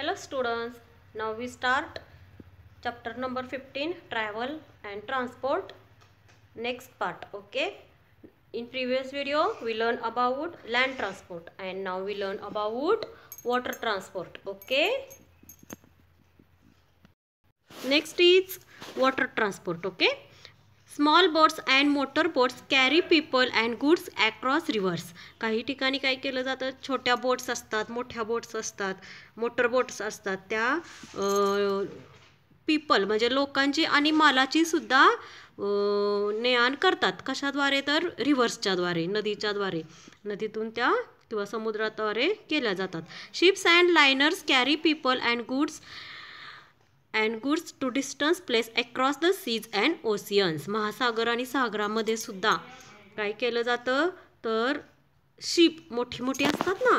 Hello students, now we start chapter number 15 travel and transport. Next part okay? In previous video we learn about land transport and now we learn about water transport okay? Next is water transport okay small boats and motor boats carry people and goods across rivers काही ठिकाणी काय केलं जातं? छोट्या boats असतात मोठ्या boats असतात motor boats असतात. त्या पीपल म्हणजे लोकांची आणि मालाची सुद्धा ने आण करतात. कशाद्वारे? तर रिव्हर्सच्याद्वारे नदीच्याद्वारे नदीतून त्या किंवा समुद्राद्वारे केल्या जातात. Ships and liners carry people and goods and goods to distance place across the seas and oceans महासागर आणि सागरामध्ये सुद्धा काय केलं जातं? तर शिप मोठी मोठी असतात ना?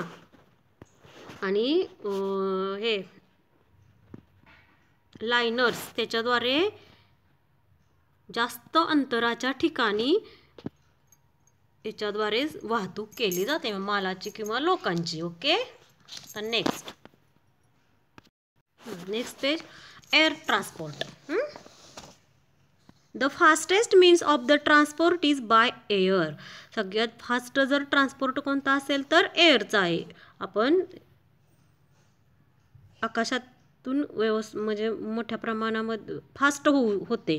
आणि हे लायनर्स त्याच्याद्वारे जास्त अंतराच्या ठिकाणी याच्याद्वारे वाहतूक केली जाते मालाची किंवा लोकांची. ओके? तर next next page air transport the fastest means of the transport is by air सगळ्यात फास्ट जर ट्रान्सपोर्ट कोणता असेल तर एअरचा आहे. आपण आकाशातून व्यवस् म्हणजे मोठ्या प्रमाणामध्ये फास्ट होऊ होते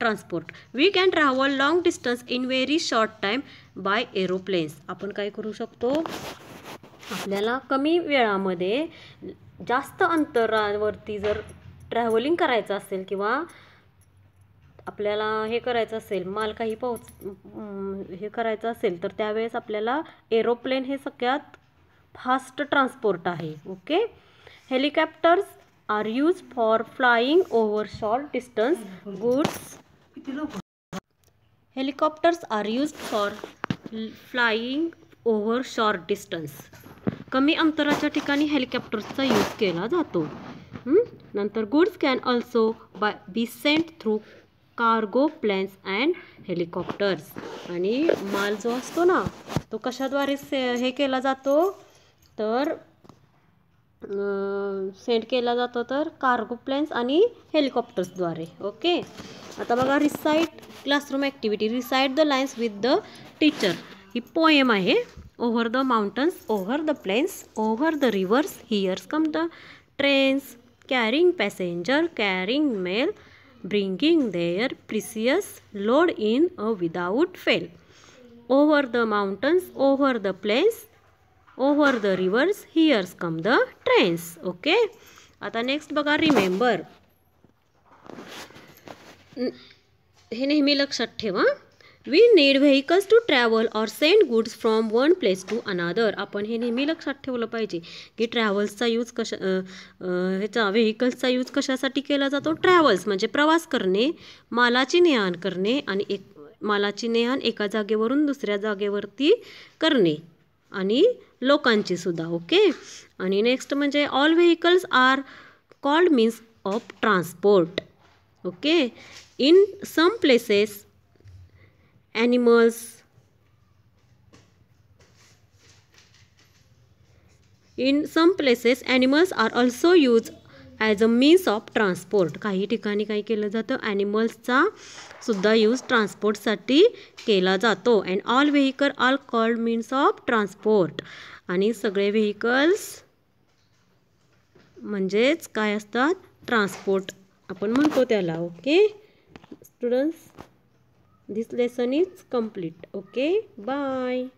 transport we can travel long distance in very short time by aeroplanes आपण काय करू शकतो? आपल्याला कमी वेळामध्ये जास्त अंतरावरती जर ट्रॅव्हलिंग करायचं असेल किंवा आपल्याला हे करायचं असेल माल काही पोहोच हे करायचं असेल तर त्यावेळेस आपल्याला एरोप्लेन हे सगळ्यात फास्ट ट्रान्सपोर्ट आहे okay helicopters are use for flying over short distance goods helicopters are use for flying over short distance कमी अंतराच्या ठिकाणी हेलिकॉप्टर्सचा यूज केला जातो. नंतर goods can also by be sent through cargo planes and helicopters आणि माल जो असतो ना तो कशाद्वारे से हे केला जातो? तर सेंड केला जातो तर कार्गो प्लॅन्स आणि हेलिकॉप्टर्सद्वारे ओके आता बघा recite classroom activity recite the lines with the teacher he poem आहे. Over the mountains over the plains over the rivers here's come the trains carrying passenger, carrying mail, bringing their precious load in a without fail. Over the mountains, over the plains, over the rivers, here's come the trains. Okay. आता next बघा remember हे नेहमी लक्षात ठेवा we need vehicles to travel or send goods from one place to another आपण हे नेहमी लक्षात ठेवलं पाहिजे की ट्रॅव्हल्सचा यूज कशा ह्याचा व्हेकल्सचा यूज कशासाठी केला जातो? ट्रॅव्हल्स म्हणजे प्रवास करणे मालाची नेहाण करणे आणि एक मालाची नेहाण एका जागेवरून दुसऱ्या जागेवरती करणे आणि लोकांची सुद्धा ओके आणि नेक्स्ट म्हणजे all vehicles are called means of transport okay in some places animals. In some places animals are also used as a means of transport काही ठिकाणी काय केलं जातं. ॲनिमल्सचा सुद्धा यूज ट्रान्सपोर्टसाठी केला जातो. And all vehicle all called means of transport आणि सगळे व्हेकल्स म्हणजेच काय असतात? ट्रान्सपोर्ट आपण म्हणतो त्याला okay students this lesson is complete. Okay bye